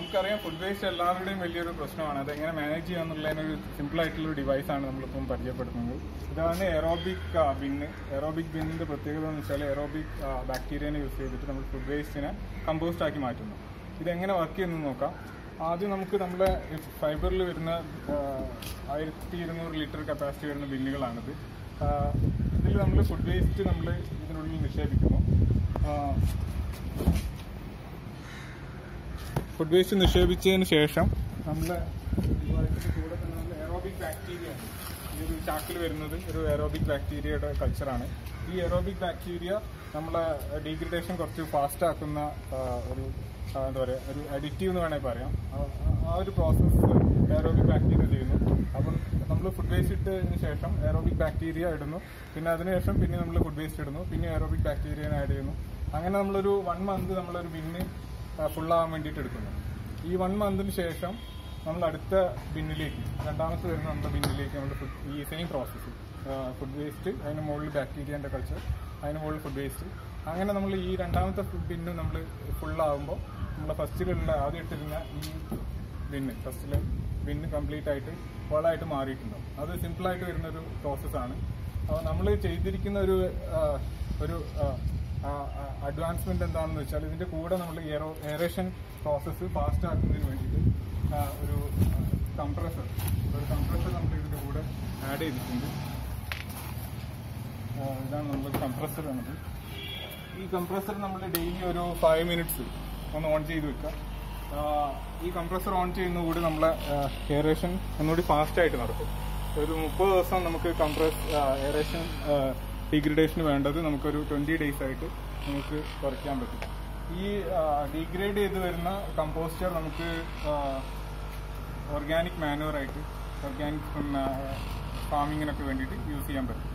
നമുക്കറിയാം food waste എല്ലാവരുടെയും വലിയൊരു പ്രശ്നമാണ്. അതെങ്ങനെ മാനേജ് ചെയ്യാന്നുള്ളതിനൊരു സിമ്പിൾ ആയിട്ടുള്ള ഒരു ആണ് നമ്മളിപ്പം പരിചയപ്പെടുത്തുന്നത്. ഇതാണ് എറോബിക് ബിന്ന് എറോബിക് ബിന്നിന്റെ പ്രത്യേകത എന്ന് വെച്ചാൽ എറോബിക് ബാക്ടീരിയനെ യൂസ് ചെയ്തിട്ട് നമ്മൾ ഫുഡ് വേസ്റ്റിനെ കമ്പോസ്റ്റ് ആക്കി മാറ്റുന്നു. ഇതെങ്ങനെ വർക്ക് ചെയ്യുന്നു നോക്കാം. ആദ്യം നമുക്ക് നമ്മുടെ ഫൈബറിൽ വരുന്ന ആയിരത്തി ഇരുന്നൂറ് ലിറ്റർ കപ്പാസിറ്റി വരുന്ന ബിന്നുകളാണിത്. ഇതിൽ നമ്മൾ ഫുഡ് വേസ്റ്റ് നമ്മൾ ഇതിനുള്ളിൽ നിക്ഷേപിക്കുന്നു. ഫുഡ് വേസ്റ്റ് നിക്ഷേപിച്ചതിന് ശേഷം നമ്മുടെ കൂടെ തന്നെ എറോബിക് ബാക്ടീരിയ ഈ ഒരു ചാക്കിൽ വരുന്നത് ഒരു എറോബിക് ബാക്ടീരിയയുടെ കൾച്ചറാണ് ഈ എറോബിക് ബാക്ടീരിയ നമ്മളെ ഡീഗ്രഡേഷൻ കുറച്ച് ഫാസ്റ്റ് ആക്കുന്ന ഒരു എന്താ പറയുക ഒരു അഡിക്റ്റീവ് എന്ന് വേണമെങ്കിൽ പറയാം. ആ- ഒരു പ്രോസസ്സ് എറോബിക് ബാക്ടീരിയ ചെയ്യുന്നു. അപ്പം നമ്മൾ ഫുഡ് വേസ്റ്റ് ഇട്ടതിന് ശേഷം എറോബിക് ബാക്ടീരിയ ഇടുന്നു. പിന്നെ അതിനുശേഷം പിന്നെ നമ്മൾ ഫുഡ് വേസ്റ്റ് ഇടുന്നു. പിന്നെ എറോബിക് ബാക്ടീരിയനെ ആഡ് ചെയ്യുന്നു. അങ്ങനെ നമ്മളൊരു വൺ മന്ത് നമ്മളൊരു ബിന്ന് ഫുള്ളാവാൻ വേണ്ടിയിട്ട് എടുക്കുന്നത് ഈ വൺ മന്തിന് ശേഷം നമ്മൾ അടുത്ത ബിന്നിലേക്ക് രണ്ടാമത്തെ വരുന്ന നമ്മുടെ ബിന്നിലേക്ക് നമ്മൾ ഫുഡ് ഈ സെയിം പ്രോസസ്സ് ഫുഡ് വേസ്റ്റ് അതിന് മുകളിൽ ബാക്ടീരിയന്റെ കൾച്ചർ അതിന് മുകളിൽ ഫുഡ് വേസ്റ്റ് അങ്ങനെ നമ്മൾ ഈ രണ്ടാമത്തെ ബിന്ന് നമ്മൾ ഫുള്ളാകുമ്പോൾ നമ്മൾ ഫസ്റ്റിലുള്ള ആദ്യം ഇട്ടിരുന്ന ഈ ബിന്ന് ഫസ്റ്റിലെ ബിന്ന് കംപ്ലീറ്റ് ആയിട്ട് വളമായിട്ട് മാറിയിട്ടുണ്ടാവും. അത് സിമ്പിളായിട്ട് വരുന്നൊരു പ്രോസസ്സാണ് അപ്പോൾ നമ്മൾ ചെയ്തിരിക്കുന്ന ഒരു ഒരു അഡ്വാൻസ്മെന്റ് എന്താണെന്ന് വെച്ചാൽ ഇതിന്റെ കൂടെ നമ്മൾ എയറോ എയറേഷൻ പ്രോസസ്സ് ഫാസ്റ്റ് ആക്കുന്നതിന് വേണ്ടിയിട്ട് ഒരു കംപ്രസർ ഒരു കംപ്രസർ നമ്മൾ ഇതിന്റെ കൂടെ ആഡ് ചെയ്തിട്ടുണ്ട്. ഇതാണ് നമ്മൾ കംപ്രസർ എന്നത്. ഈ കംപ്രസർ നമ്മൾ ഡെയിലി ഒരു ഫൈവ് മിനിറ്റ്സ് ഒന്ന് ഓൺ ചെയ്ത് വെക്കുക. ഈ കംപ്രസർ ഓൺ ചെയ്യുന്ന കൂടി നമ്മളെ എയറേഷൻ ഒന്നുകൂടി ഫാസ്റ്റായിട്ട് നടക്കും ഒരു മുപ്പത് ദിവസം നമുക്ക് കംപ്രസ് എയറേഷൻ ഡീഗ്രഡേഷന് വേണ്ടത് നമുക്കൊരു ട്വന്റി ഡേയ്സ് ആയിട്ട് നമുക്ക് കുറയ്ക്കാൻ പറ്റും. ഈ ഡീഗ്രേഡ് ചെയ്ത് വരുന്ന കമ്പോസ്റ്റർ നമുക്ക് ഓർഗാനിക് മാനുവറായിട്ട് ഓർഗാനിക് ഫാമിങ്ങിനൊക്കെ വേണ്ടിയിട്ട് യൂസ് ചെയ്യാൻ പറ്റും.